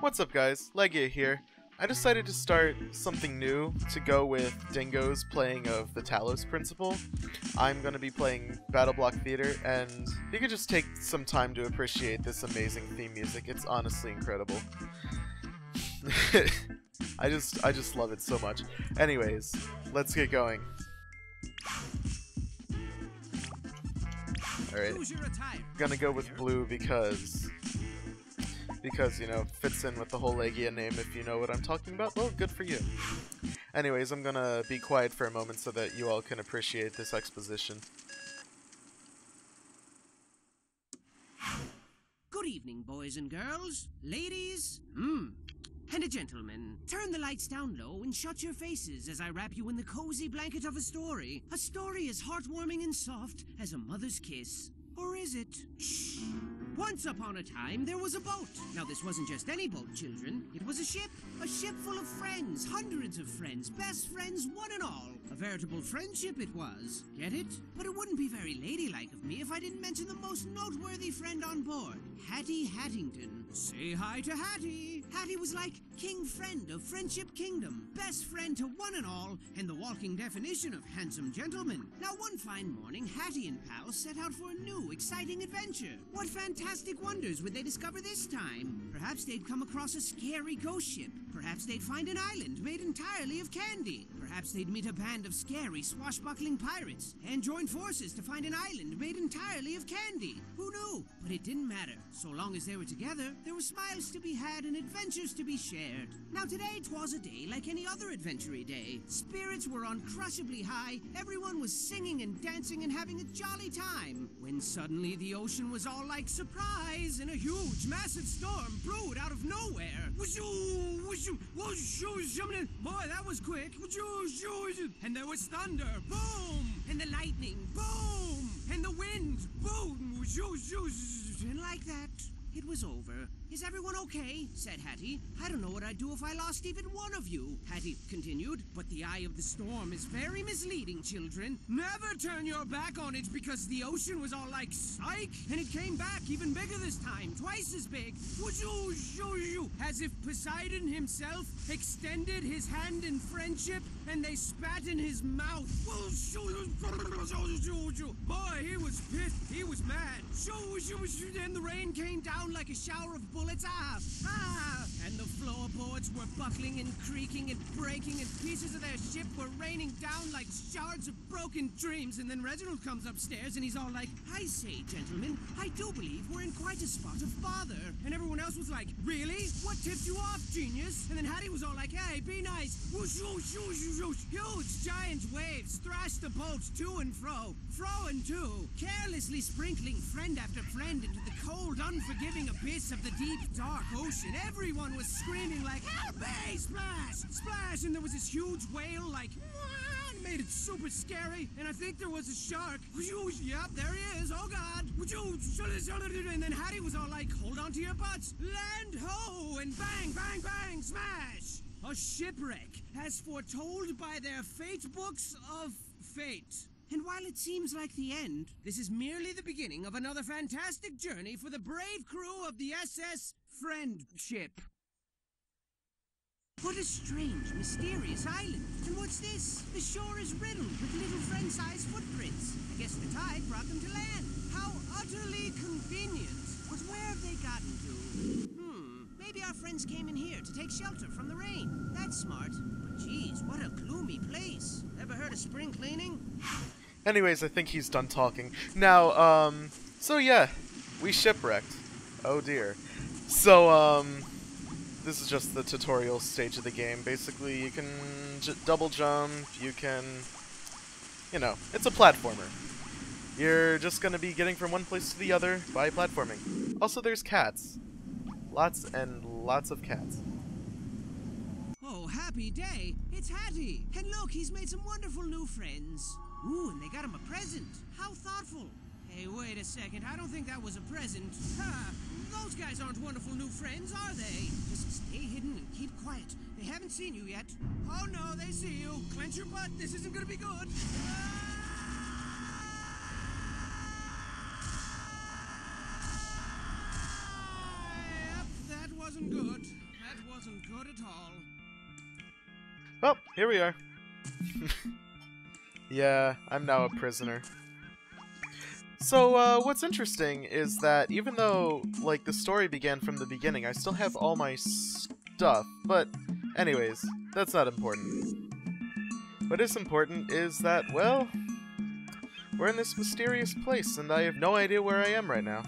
What's up guys, Lagia here. I decided to start something new to go with Dingo's playing of the Talos Principle. I'm going to be playing Battle Block Theater, and you can just take some time to appreciate this amazing theme music. It's honestly incredible. I just I just love it so much. Anyways, let's get going. Alright. Gonna go with blue because because, you know, fits in with the whole Lagia name if you know what I'm talking about. Well, good for you. Anyways, I'm gonna be quiet for a moment so that you all can appreciate this exposition. Good evening, boys and girls, ladies, hmm, and gentlemen. Turn the lights down low and shut your faces as I wrap you in the cozy blanket of a story. A story as heartwarming and soft as a mother's kiss. Or is it? Shh. Once upon a time, there was a boat. Now, this wasn't just any boat, children. It was a ship. A ship full of friends. Hundreds of friends. Best friends, one and all. A veritable friendship it was. Get it? But it wouldn't be very ladylike of me if I didn't mention the most noteworthy friend on board. Hatty Hattington. Say hi to Hatty. Hatty was like king friend of Friendship Kingdom. Best friend to one and all, and the walking definition of handsome gentleman. Now, one fine morning, Hatty and pals set out for a new, exciting adventure. What fantastic wonders would they discover this time? Perhaps they'd come across a scary ghost ship. Perhaps they'd find an island made entirely of candy. Perhaps they'd meet a band of scary, swashbuckling pirates and join forces to find an island made entirely of candy. Who knew? But it didn't matter. So long as they were together, there were smiles to be had and adventures to be shared. Now today, 'twas a day like any other adventure day. Spirits were uncrushably high, everyone was singing and dancing and having a jolly time. When suddenly the ocean was all like surprise, and a huge, massive storm brewed out of nowhere. Boy, that was quick. And there was thunder, boom, and the lightning, boom, and the wind, boom. And like that, it was over. Is everyone okay? said Hatty. I don't know what I'd do if I lost even one of you, Hatty continued. But the eye of the storm is very misleading, children. Never turn your back on it because the ocean was all like psych, and it came back even bigger this time, twice as big. As if Poseidon himself extended his hand in friendship and they spat in his mouth. Boy, he was pissed. He was mad. Then the rain came down like a shower of bullets. Ah, ah. And the floorboards were buckling and creaking and breaking, and pieces of their ship were raining down like shards of broken dreams. And then Reginald comes upstairs and he's all like, I say, gentlemen, I do believe we're in quite a spot of bother. And everyone else was like, Really? What tipped you off, genius? And then Hatty was all like, Hey, be nice. Huge giant waves thrashed the boat to and fro, fro and to, carelessly sprinkling friend after friend into the cold, unforgiving abyss of the deep, dark ocean. Everyone was screaming like, Help me! Splash! Splash! And there was this huge whale like, "Wah!" and made it super scary. And I think there was a shark. Yep, there he is. Oh God! And then Hatty was all like, Hold on to your butts. Land ho! And bang, bang, bang! Smash! A shipwreck, as foretold by their fate books of fate. And while it seems like the end, this is merely the beginning of another fantastic journey for the brave crew of the SS Friendship. What a strange, mysterious island. And what's this? The shore is riddled with little friend-sized footprints. I guess the tide brought them to land. How utterly convenient. But where have they gotten to? Friends came in here to take shelter from the rain. That's smart. But geez, what a gloomy place. Ever heard of spring cleaning? Anyways, I think he's done talking. Now, um, so yeah, we shipwrecked. Oh dear. So, um, this is just the tutorial stage of the game. Basically, you can double jump, you can, you know, it's a platformer. You're just gonna be getting from one place to the other by platforming. Also, there's cats. Lots and lots of cats. Oh, happy day! It's Hatty! And look, he's made some wonderful new friends. Ooh, and they got him a present. How thoughtful. Hey, wait a second. I don't think that was a present. Ha! Those guys aren't wonderful new friends, are they? Just stay hidden and keep quiet. They haven't seen you yet. Oh no, they see you. Clench your butt. This isn't gonna be good. Ah! Here we are. yeah, I'm now a prisoner. So, uh, what's interesting is that even though, like, the story began from the beginning, I still have all my stuff. But, anyways, that's not important. What is important is that, well, we're in this mysterious place, and I have no idea where I am right now.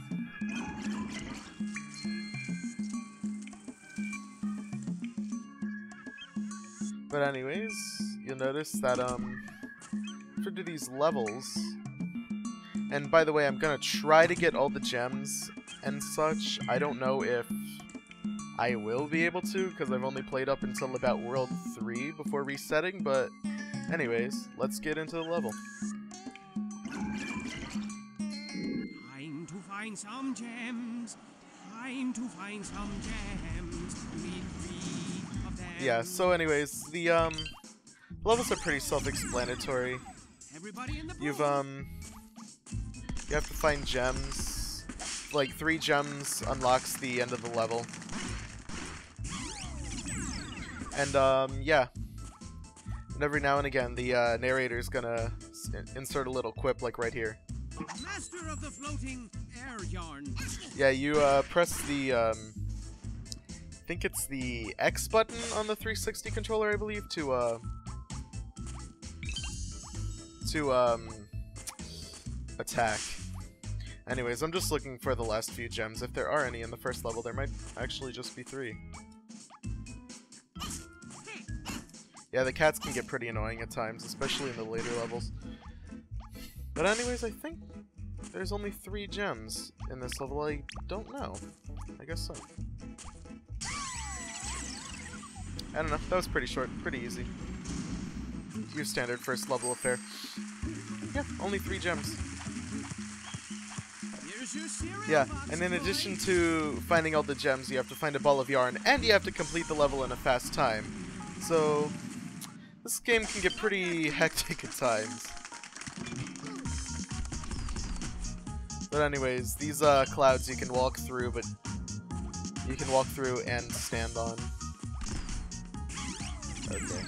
But anyways, you'll notice that, um, for these levels, and by the way, I'm gonna try to get all the gems and such. I don't know if I will be able to, because I've only played up until about World 3 before resetting, but anyways, let's get into the level. Time to find some gems. Time to find some gems. Them. Yeah, so anyways, the, um, levels are pretty self-explanatory. Everybody in the You've, um, you have to find gems. Like, three gems unlocks the end of the level. And, um, yeah. And every now and again, the uh, is gonna insert a little quip, like right here. Master of the floating air yarn. Yeah, you uh, press the, um, think it's the X button on the 360 controller, I believe, to, uh, to, um, attack. Anyways, I'm just looking for the last few gems. If there are any in the first level, there might actually just be three. Yeah, the cats can get pretty annoying at times, especially in the later levels. But anyways, I think there's only three gems in this level. I don't know. I guess so. I don't know. That was pretty short, pretty easy. Your standard first level affair. Yeah, only three gems. Here's your cereal Yeah, and in addition to finding all the gems, you have to find a ball of yarn, and you have to complete the level in a fast time. So, this game can get pretty hectic at times. But anyways, these uh, clouds you can walk through, but you can walk through and stand on. Okay.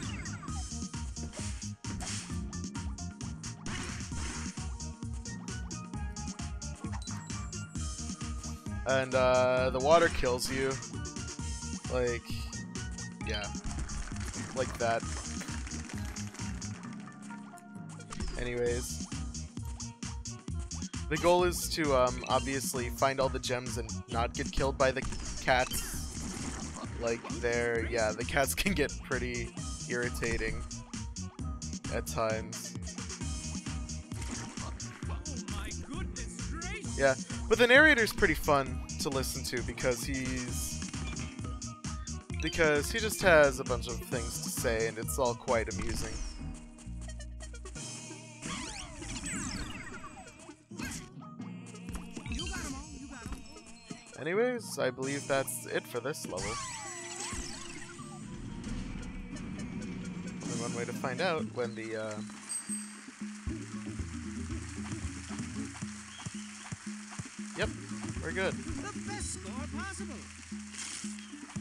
And uh, the water kills you. Like, yeah. Like that. Anyways. The goal is to um, obviously find all the gems and not get killed by the cats. Like, they're, yeah, the cats can get pretty irritating at times. Yeah, but the narrator's pretty fun to listen to because he's because he just has a bunch of things to say and it's all quite amusing. Anyways, I believe that's it for this level. Way to find out when the uh, Yep, we're good. The best score possible.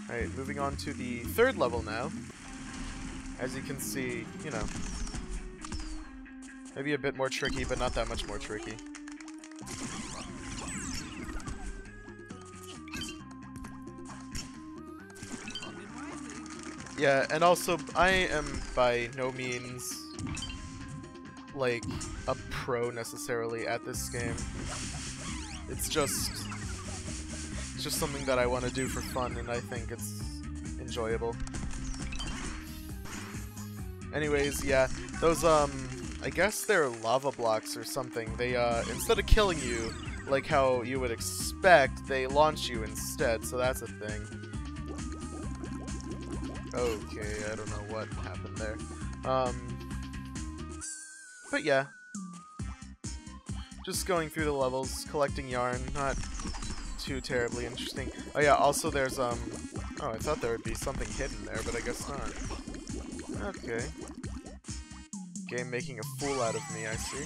Alright, moving on to the third level now. As you can see, you know, maybe a bit more tricky, but not that much more tricky. Yeah, and also, I am by no means, like, a pro necessarily at this game. It's just, it's just something that I want to do for fun, and I think it's enjoyable. Anyways, yeah, those, um, I guess they're lava blocks or something. They, uh, instead of killing you, like how you would expect, they launch you instead, so that's a thing. Okay, I don't know what happened there. Um, but yeah. Just going through the levels, collecting yarn, not too terribly interesting. Oh yeah, also there's, um, oh, I thought there would be something hidden there, but I guess not. Okay. Game making a fool out of me, I see.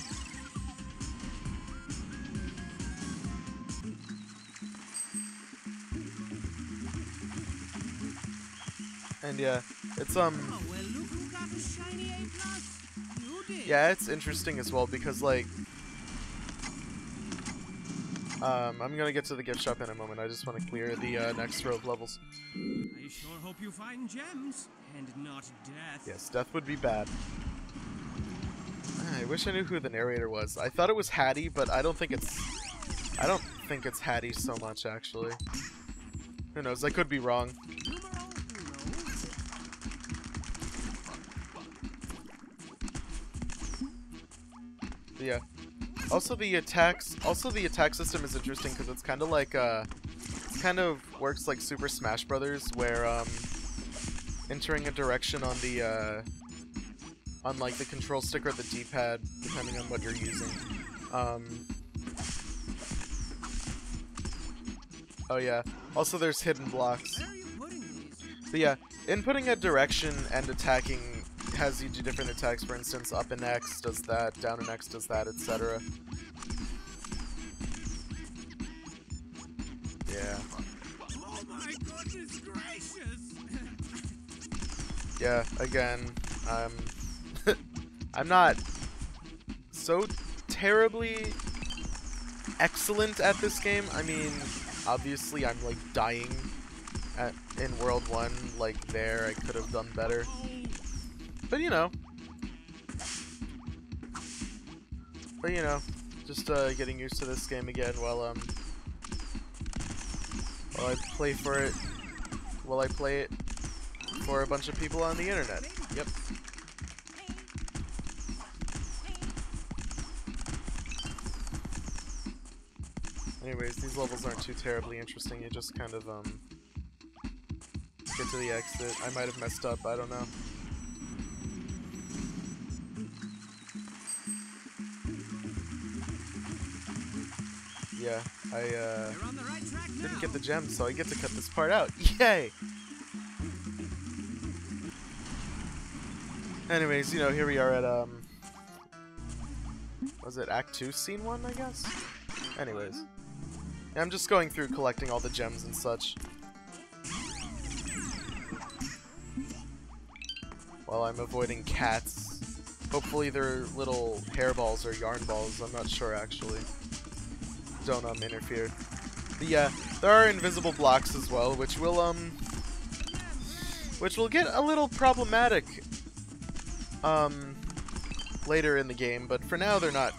And yeah, it's um Oh, well, look who got a shiny A plus. You did. yeah, it's interesting as well because like um I'm gonna get to the gift shop in a moment. I just want to clear the uh, next row of levels. I sure hope you find gems and not death. Yes, death would be bad. Ah, I wish I knew who the narrator was. I thought it was Hatty, but I don't think it's I don't think it's Hatty so much actually. Who knows? I could be wrong. Yeah. Also the attacks also the attack system is interesting because it's kind of like uh kind of works like Super Smash Brothers where um entering a direction on the uh on like the control stick or the D-pad depending on what you're using. Um Oh yeah. Also there's hidden blocks. But yeah, inputting a direction and attacking has you do different attacks. For instance, up and X does that, down and X does that, etc. Yeah, Oh my goodness gracious! yeah. Again, I'm I'm not so terribly excellent at this game. I mean, obviously, I'm like dying at in World One. Like there, I could have done better. But you know. But you know, just uh, getting used to this game again while um while I play for it while I play it for a bunch of people on the internet. Yep. Anyways, these levels aren't too terribly interesting. You just kind of um get to the exit. I might have messed up. I don't know. Yeah, I uh, right didn't get the gem, so I get to cut this part out. Yay! Anyways, you know, here we are at um, was it Act Two, Scene One, I guess. Anyways, yeah, I'm just going through collecting all the gems and such. While I'm avoiding cats. Hopefully they're little hairballs or yarn balls, I'm not sure actually. Don't um interfere. Yeah, there are invisible blocks as well, which will um which will get a little problematic um later in the game, but for now they're not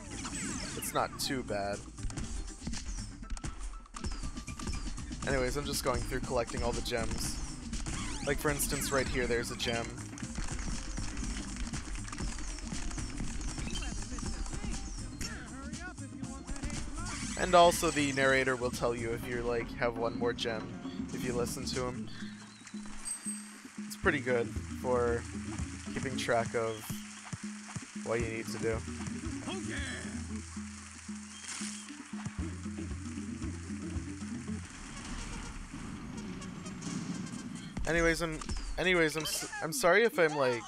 it's not too bad. Anyways, I'm just going through collecting all the gems. Like for instance right here there's a gem. And also the narrator will tell you if you like have one more gem if you listen to him. It's pretty good for keeping track of what you need to do. Anyways, I'm anyways, I'm I'm sorry if I'm like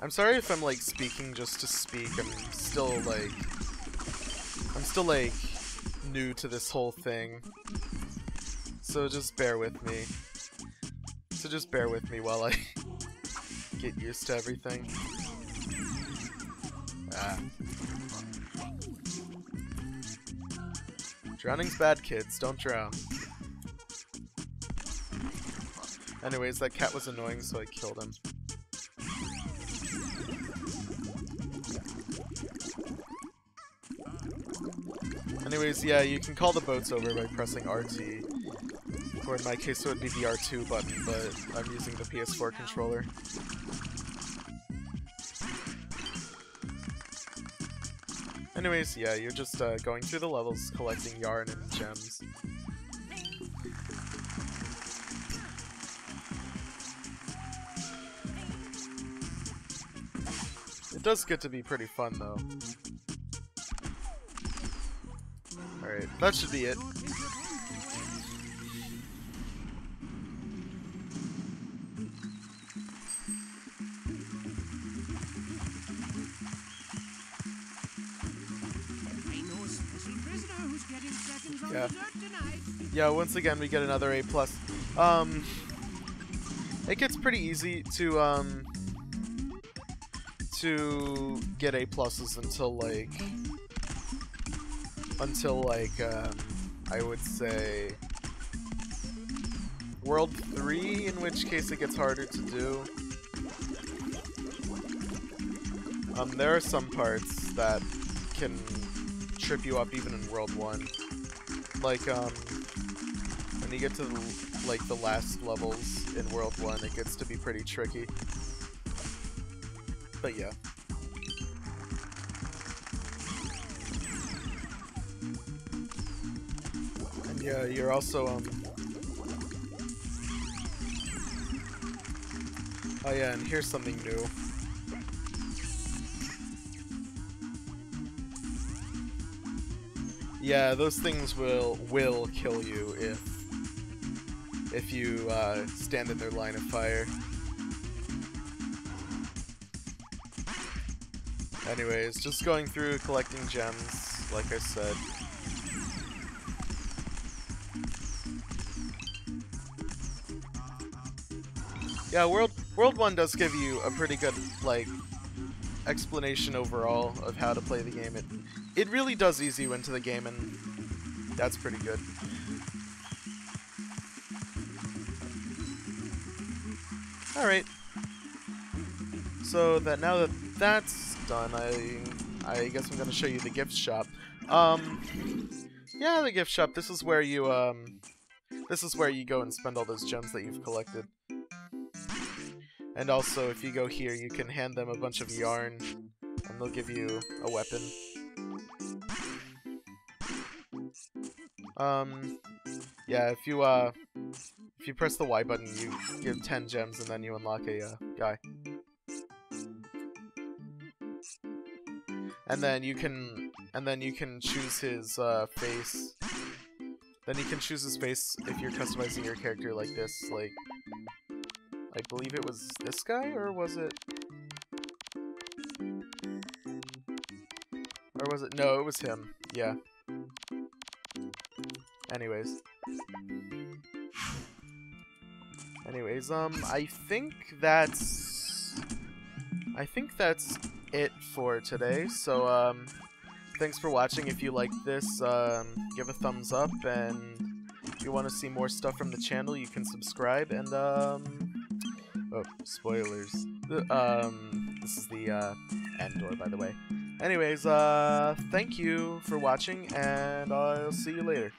I'm sorry if I'm like speaking just to speak. I'm still like I'm still like new to this whole thing. So just bear with me. So just bear with me while I get used to everything. Ah. Drowning's bad, kids. Don't drown. Anyways, that cat was annoying, so I killed him. Anyways, yeah, you can call the boats over by pressing RT. Or in my case, it would be the R2 button, but I'm using the PS4 controller. Anyways, yeah, you're just uh, going through the levels, collecting yarn and gems. It does get to be pretty fun, though. That should be it. I know a special prisoner who's getting seconds on Yeah. Yeah, once again, we get another A+. plus. Um, it gets pretty easy to um to get A pluses until like until like um I would say World 3, in which case it gets harder to do. Um, there are some parts that can trip you up even in World 1. Like, um, when you get to, the, like, the last levels in World 1, it gets to be pretty tricky. But yeah. Yeah, you're also, um, Oh yeah, and here's something new. Yeah, those things will will kill you if if you uh, stand in their line of fire. Anyways, just going through collecting gems, like I said. Yeah, World World 1 does give you a pretty good, like, explanation overall of how to play the game. It, it really does ease you into the game, and that's pretty good. Alright. So that now that that's done, I I guess I'm gonna show you the gift shop. Um, yeah, the gift shop. This is where you um, this is where you go and spend all those gems that you've collected. And also, if you go here, you can hand them a bunch of yarn, and they'll give you a weapon. Um, yeah, if you, uh, if you press the Y button, you give 10 gems, and then you unlock a, uh, guy. And then you can, and then you can choose his, uh, face. Then you can choose his face if you're customizing your character like this, like, I believe it was this guy, or was it... Or was it... No, it was him. Yeah. Anyways. Anyways, um, I think that's... I think that's it for today, so, um, thanks for watching. If you like this, um, give a thumbs up, and if you want to see more stuff from the channel, you can subscribe, and, um, Oh, spoilers. Um, this is the uh, end door, by the way. Anyways, uh, thank you for watching, and I'll see you later.